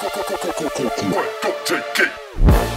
Take it.